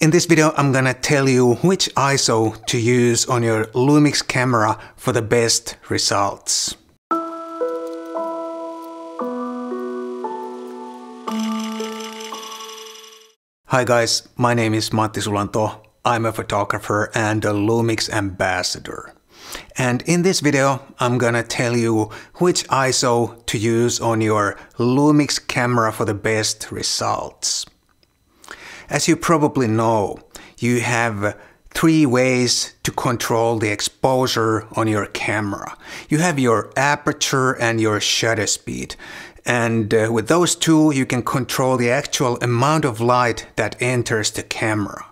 In this video I'm gonna tell you which ISO to use on your Lumix camera for the best results. Hi guys, my name is Matti Sulanto. I'm a photographer and a Lumix ambassador. And in this video, I'm gonna tell you which ISO to use on your Lumix camera for the best results. As you probably know, you have three ways to control the exposure on your camera. You have your aperture and your shutter speed. And uh, with those two, you can control the actual amount of light that enters the camera.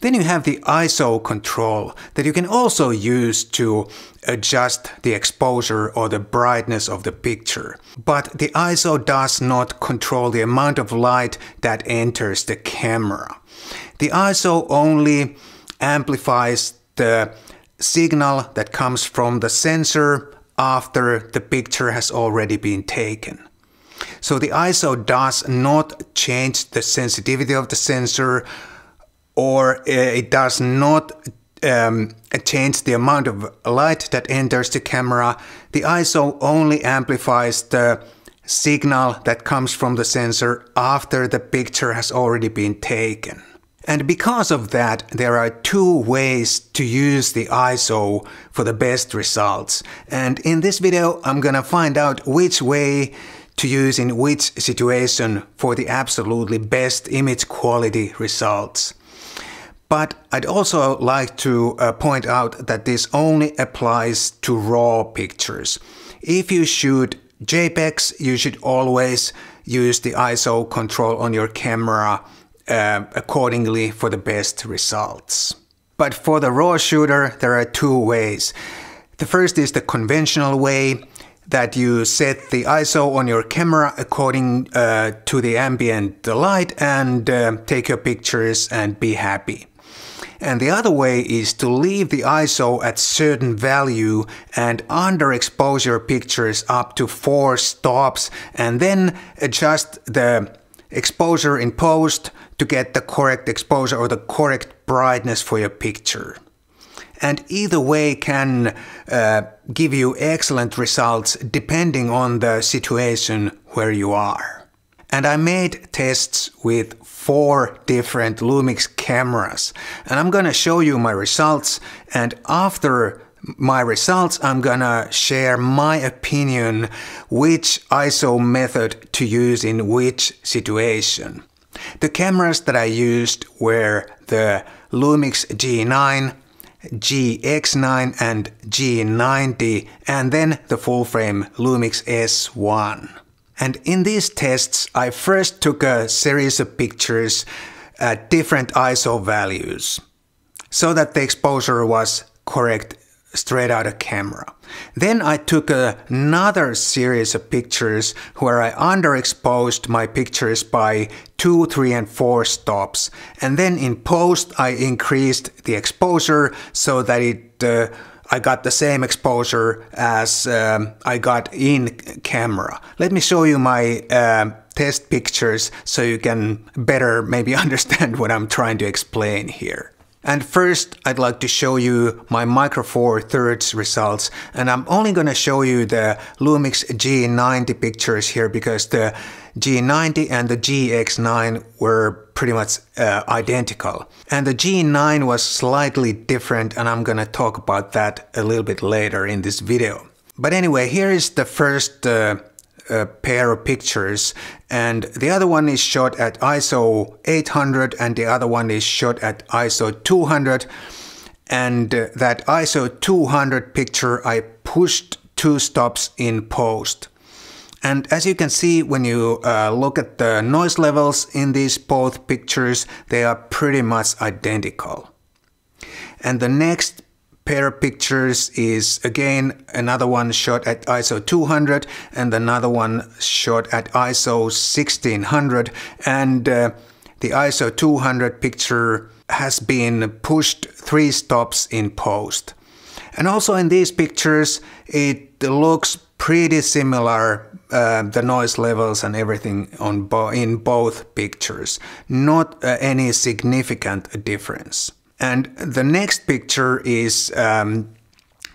Then you have the ISO control that you can also use to adjust the exposure or the brightness of the picture. But the ISO does not control the amount of light that enters the camera. The ISO only amplifies the signal that comes from the sensor after the picture has already been taken. So the ISO does not change the sensitivity of the sensor or uh, it does not um, change the amount of light that enters the camera. The ISO only amplifies the signal that comes from the sensor after the picture has already been taken. And because of that, there are two ways to use the ISO for the best results. And in this video, I'm gonna find out which way to use in which situation for the absolutely best image quality results. But I'd also like to uh, point out that this only applies to raw pictures. If you shoot JPEGs, you should always use the ISO control on your camera uh, accordingly for the best results. But for the raw shooter, there are two ways. The first is the conventional way that you set the ISO on your camera according uh, to the ambient light and uh, take your pictures and be happy. And the other way is to leave the ISO at certain value and underexpose your pictures up to four stops and then adjust the exposure in post to get the correct exposure or the correct brightness for your picture. And either way can uh, give you excellent results depending on the situation where you are. And I made tests with four different Lumix cameras. And I'm gonna show you my results. And after my results, I'm gonna share my opinion which ISO method to use in which situation. The cameras that I used were the Lumix G9, GX9 and G90 and then the full frame Lumix S1. And in these tests, I first took a series of pictures at different ISO values so that the exposure was correct straight out of camera. Then I took another series of pictures where I underexposed my pictures by 2, 3 and 4 stops. And then in post I increased the exposure so that it uh, I got the same exposure as um, I got in camera. Let me show you my uh, test pictures so you can better maybe understand what I'm trying to explain here. And first, I'd like to show you my Micro Four Thirds results. And I'm only going to show you the Lumix G90 pictures here because the G90 and the GX9 were pretty much uh, identical. And the G9 was slightly different and I'm gonna talk about that a little bit later in this video. But anyway, here is the first uh, uh, pair of pictures and the other one is shot at ISO 800 and the other one is shot at ISO 200 and uh, that ISO 200 picture I pushed two stops in post. And as you can see when you uh, look at the noise levels in these both pictures, they are pretty much identical. And the next pair of pictures is again another one shot at ISO 200 and another one shot at ISO 1600 and uh, the ISO 200 picture has been pushed three stops in post. And also in these pictures it looks pretty similar uh, the noise levels and everything on bo in both pictures. Not uh, any significant difference. And the next picture is um,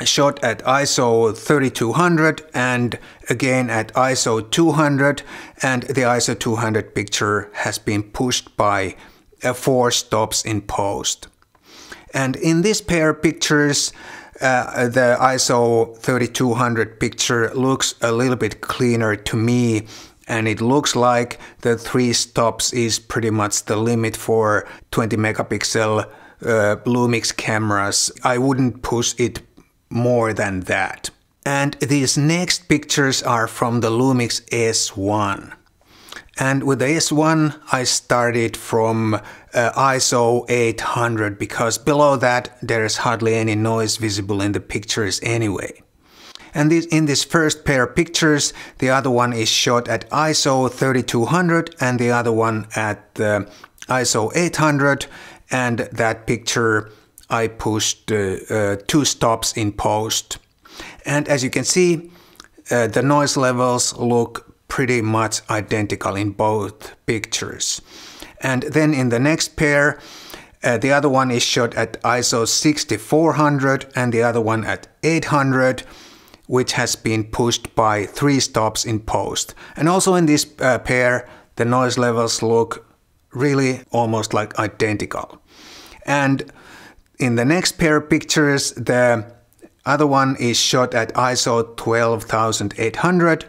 shot at ISO 3200 and again at ISO 200 and the ISO 200 picture has been pushed by uh, four stops in post. And in this pair of pictures uh, the ISO 3200 picture looks a little bit cleaner to me and it looks like the three stops is pretty much the limit for 20 megapixel uh, Lumix cameras. I wouldn't push it more than that. And these next pictures are from the Lumix S1. And with the S1 I started from uh, ISO 800 because below that there is hardly any noise visible in the pictures anyway. And this, in this first pair of pictures, the other one is shot at ISO 3200 and the other one at uh, ISO 800 and that picture I pushed uh, uh, two stops in post. And as you can see, uh, the noise levels look pretty much identical in both pictures. And then in the next pair, uh, the other one is shot at ISO 6400 and the other one at 800 which has been pushed by three stops in post. And also in this uh, pair, the noise levels look really almost like identical. And in the next pair of pictures, the other one is shot at ISO 12800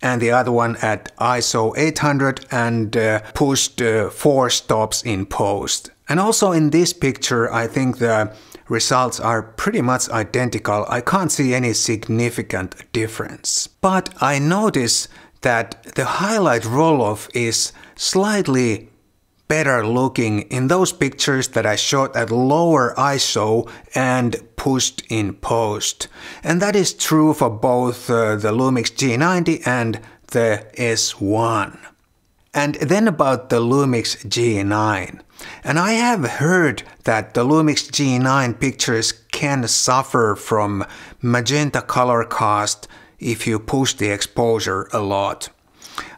and the other one at ISO 800 and uh, pushed uh, four stops in post. And also in this picture, I think the results are pretty much identical. I can't see any significant difference. But I notice that the highlight roll-off is slightly better looking in those pictures that I shot at lower ISO and pushed in post. And that is true for both uh, the Lumix G90 and the S1. And then about the Lumix G9. And I have heard that the Lumix G9 pictures can suffer from magenta color cast if you push the exposure a lot.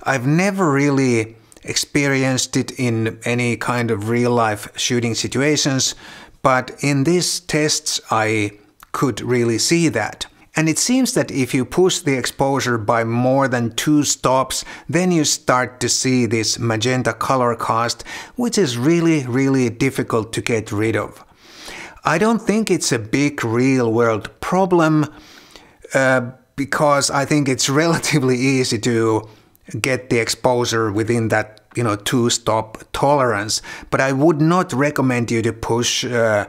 I've never really experienced it in any kind of real life shooting situations, but in these tests I could really see that. And it seems that if you push the exposure by more than two stops, then you start to see this magenta color cast, which is really, really difficult to get rid of. I don't think it's a big real world problem uh, because I think it's relatively easy to get the exposure within that you know two stop tolerance. But i would not recommend you to push uh,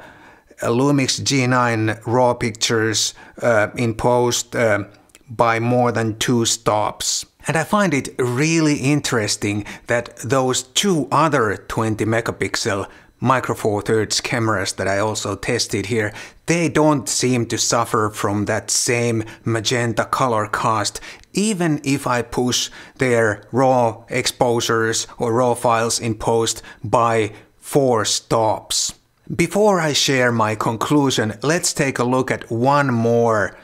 lumix g9 raw pictures uh, in post uh, by more than two stops. And I find it really interesting that those two other 20 megapixel Micro Four Thirds cameras that I also tested here, they don't seem to suffer from that same magenta color cast even if I push their raw exposures or raw files in post by four stops. Before I share my conclusion, let's take a look at one more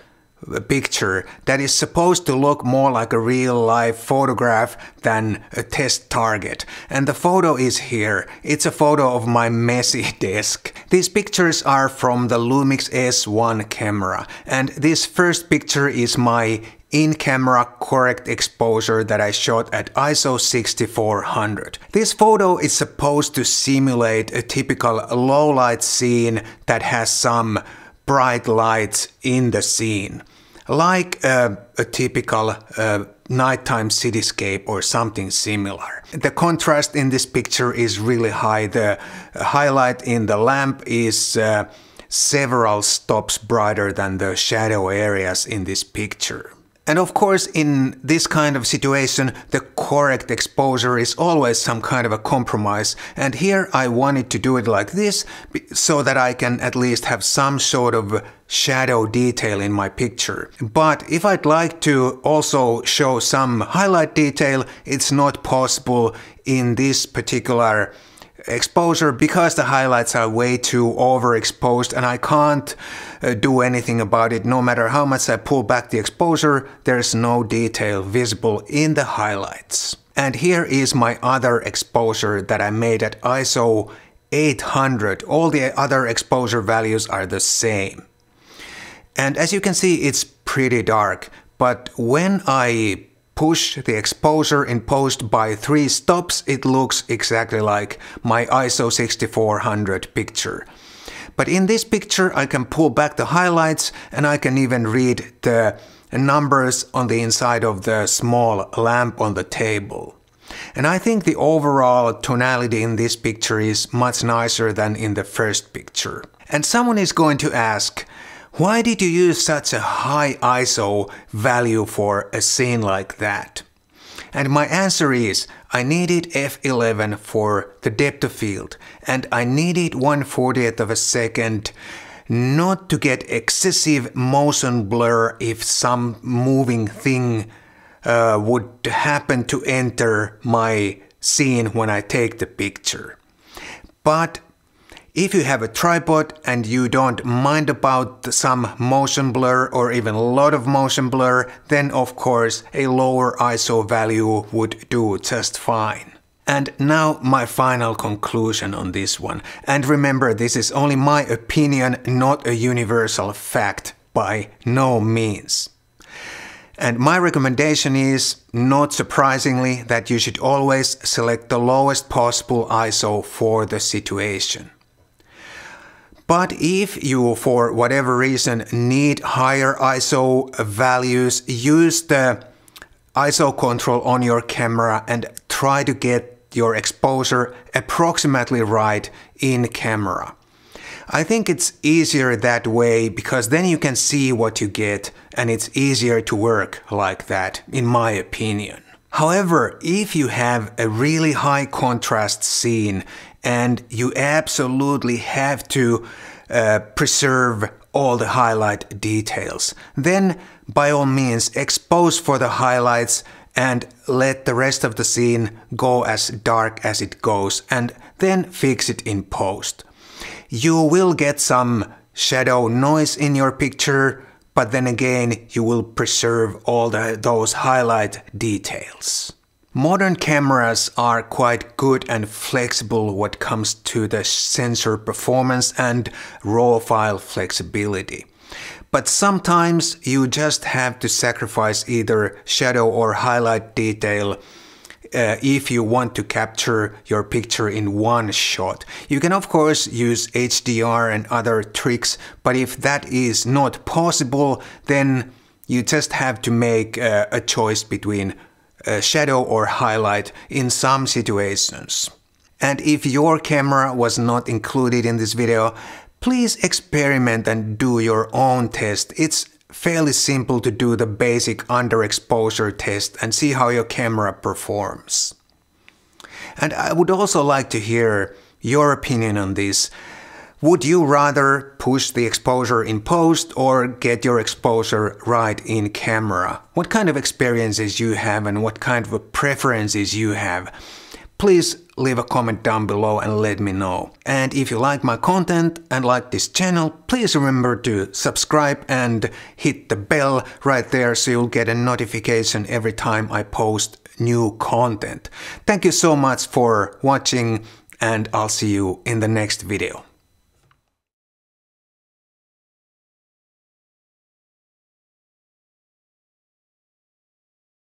picture that is supposed to look more like a real life photograph than a test target. And the photo is here. It's a photo of my messy desk. These pictures are from the Lumix S1 camera. And this first picture is my in-camera correct exposure that I shot at ISO 6400. This photo is supposed to simulate a typical low light scene that has some bright lights in the scene, like uh, a typical uh, nighttime cityscape or something similar. The contrast in this picture is really high. The highlight in the lamp is uh, several stops brighter than the shadow areas in this picture. And of course, in this kind of situation, the correct exposure is always some kind of a compromise. And here I wanted to do it like this, so that I can at least have some sort of shadow detail in my picture. But if I'd like to also show some highlight detail, it's not possible in this particular exposure because the highlights are way too overexposed and I can't uh, do anything about it. No matter how much I pull back the exposure, there's no detail visible in the highlights. And here is my other exposure that I made at ISO 800. All the other exposure values are the same. And as you can see, it's pretty dark. But when I push the exposure in post by 3 stops, it looks exactly like my ISO 6400 picture. But in this picture I can pull back the highlights and I can even read the numbers on the inside of the small lamp on the table. And I think the overall tonality in this picture is much nicer than in the first picture. And someone is going to ask, why did you use such a high ISO value for a scene like that? And my answer is I needed f11 for the depth of field and I needed 1 40th of a second not to get excessive motion blur if some moving thing uh, would happen to enter my scene when I take the picture. But if you have a tripod and you don't mind about some motion blur or even a lot of motion blur, then of course a lower ISO value would do just fine. And now my final conclusion on this one. And remember, this is only my opinion, not a universal fact by no means. And my recommendation is, not surprisingly, that you should always select the lowest possible ISO for the situation. But if you, for whatever reason, need higher ISO values, use the ISO control on your camera and try to get your exposure approximately right in camera. I think it's easier that way because then you can see what you get and it's easier to work like that, in my opinion. However, if you have a really high contrast scene and you absolutely have to uh, preserve all the highlight details, then by all means expose for the highlights and let the rest of the scene go as dark as it goes and then fix it in post. You will get some shadow noise in your picture, but then again you will preserve all the, those highlight details. Modern cameras are quite good and flexible when it comes to the sensor performance and raw file flexibility. But sometimes you just have to sacrifice either shadow or highlight detail uh, if you want to capture your picture in one shot. You can of course use HDR and other tricks, but if that is not possible, then you just have to make uh, a choice between uh, shadow or highlight in some situations. And if your camera was not included in this video, please experiment and do your own test. It's fairly simple to do the basic underexposure test and see how your camera performs. And I would also like to hear your opinion on this. Would you rather push the exposure in post or get your exposure right in camera? What kind of experiences you have and what kind of preferences you have? Please leave a comment down below and let me know. And if you like my content and like this channel, please remember to subscribe and hit the bell right there so you'll get a notification every time I post new content. Thank you so much for watching and I'll see you in the next video.